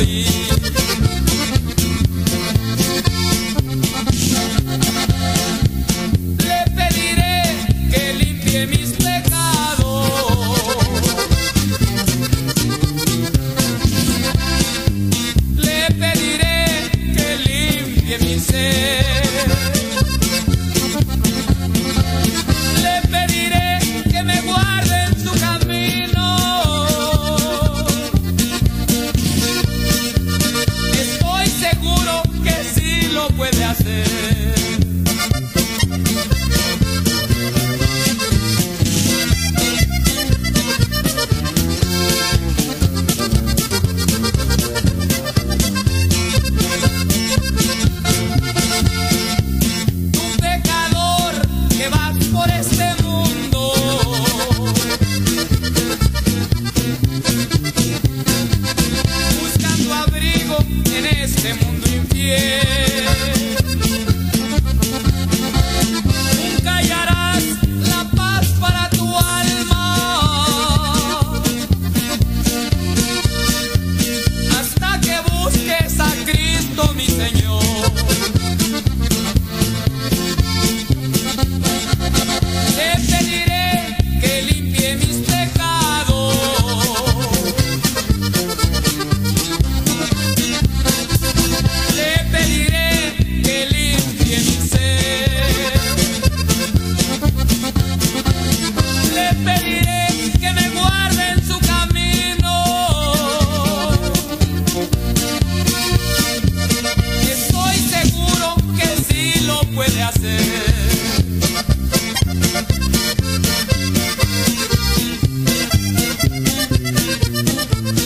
egoísta. yeah. Thank you.